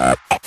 Uh.